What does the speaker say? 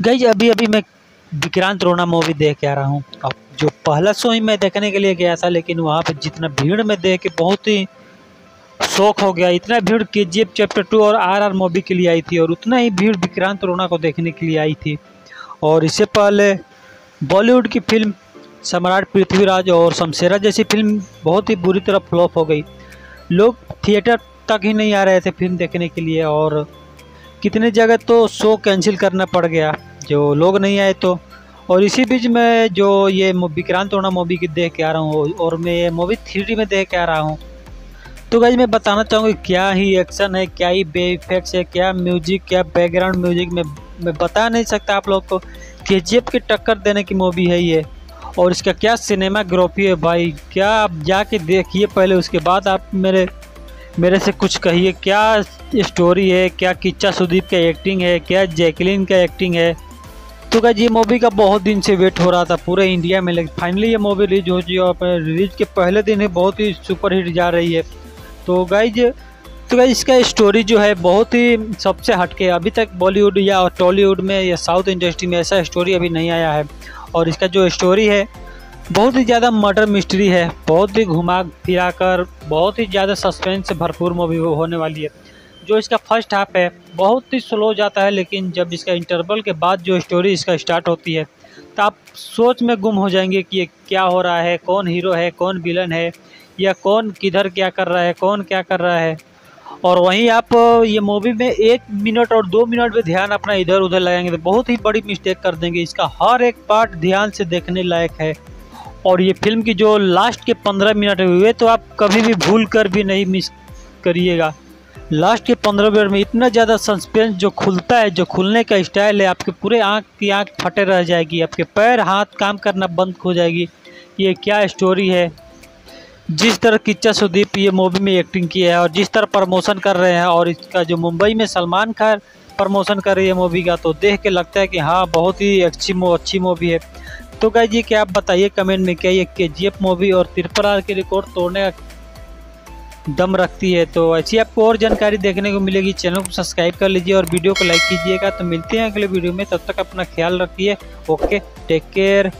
गई, अभी अभी मैं विक्रांत रोना मूवी देख के आ रहा हूँ। अब जो पहला शो ही मैं देखने के लिए गया था, लेकिन वहाँ पे जितना भीड़ में देख के बहुत ही शौक हो गया। इतना भीड़ के जी चैप्टर टू और आर आर मूवी के लिए आई थी और उतना ही भीड़ विक्रांत रोना को देखने के लिए आई थी। और इससे पहले बॉलीवुड की फ़िल्म सम्राट पृथ्वीराज और शमशेरा जैसी फ़िल्म बहुत ही बुरी तरह फ्लॉप हो गई। लोग थिएटर तक ही नहीं आ रहे थे फ़िल्म देखने के लिए और कितने जगह तो शो कैंसिल करना पड़ गया, जो लोग नहीं आए तो। और इसी बीच में जो ये विक्रांत रोना मूवी की देख के आ रहा हूँ, और मैं ये मूवी थ्री में देख के आ रहा हूँ। तो गाइज़ मैं बताना चाहूँगी क्या ही एक्शन है, क्या ही बे इफेक्ट्स है, क्या म्यूज़िक क्या बैकग्राउंड म्यूज़िक में, मैं बता नहीं सकता आप लोग को। के जी की टक्कर देने की मूवी है ये, और इसका क्या सिनेमाग्राफी है भाई, क्या आप जाके देखिए पहले, उसके बाद आप मेरे मेरे से कुछ कहिए, क्या स्टोरी है, क्या किच्चा सुदीप का एक्टिंग है, क्या जैकलिन का एक्टिंग है? तो क्या ये मूवी का बहुत दिन से वेट हो रहा था पूरे इंडिया में, लेकिन फाइनली ये मूवी रिलीज़ हो चुकी है और रिलीज़ के पहले दिन ही बहुत ही सुपर हिट जा रही है। तो गाइज़ तो गाइज़ इसका स्टोरी जो है बहुत ही सबसे हटके, अभी तक बॉलीवुड या टॉलीवुड में या साउथ इंडस्ट्री में ऐसा स्टोरी अभी नहीं आया है। और इसका जो स्टोरी है बहुत ही ज़्यादा मर्डर मिस्ट्री है, बहुत ही घुमा फिरा कर बहुत ही ज़्यादा सस्पेंस से भरपूर मूवी होने वाली है। जो इसका फ़र्स्ट हाफ़ है, बहुत ही स्लो जाता है, लेकिन जब इसका इंटरवल के बाद जो स्टोरी इसका स्टार्ट होती है तो आप सोच में गुम हो जाएँगे कि ये क्या हो रहा है, कौन हीरो है, कौन विलन है, या कौन किधर क्या कर रहा है, कौन क्या कर रहा है। और वहीं आप, ये मूवी में एक मिनट और दो मिनट में ध्यान अपना इधर उधर लगाएँगे तो बहुत ही बड़ी मिस्टेक कर देंगे। इसका हर एक पार्ट ध्यान से देखने लायक है। और ये फ़िल्म की जो लास्ट के पंद्रह मिनट हुए तो आप कभी भी भूल कर भी नहीं मिस करिएगा। लास्ट के पंद्रह मिनट में इतना ज़्यादा सस्पेंस जो खुलता है, जो खुलने का स्टाइल है, आपके पूरे आँख की आँख फटे रह जाएगी, आपके पैर हाथ काम करना बंद हो जाएगी। ये क्या स्टोरी है? जिस तरह किच्चा सुदीप ये मूवी में एक्टिंग की है और जिस तरह प्रमोशन कर रहे हैं, और इसका जो मुंबई में सलमान खान प्रमोशन कर रही है मूवी का तो देख के लगता है कि हाँ बहुत ही अच्छी मो अच्छी मूवी है। तो गाय जी क्या आप बताइए कमेंट में क्या ये के जी एफ़ मूवी और त्रिपल आर के रिकॉर्ड तोड़ने का दम रखती है? तो ऐसी आपको और जानकारी देखने को मिलेगी। चैनल को सब्सक्राइब कर लीजिए और वीडियो को लाइक कीजिएगा। तो मिलते हैं अगले वीडियो में। तब तक अपना ख्याल रखिए। Okay take care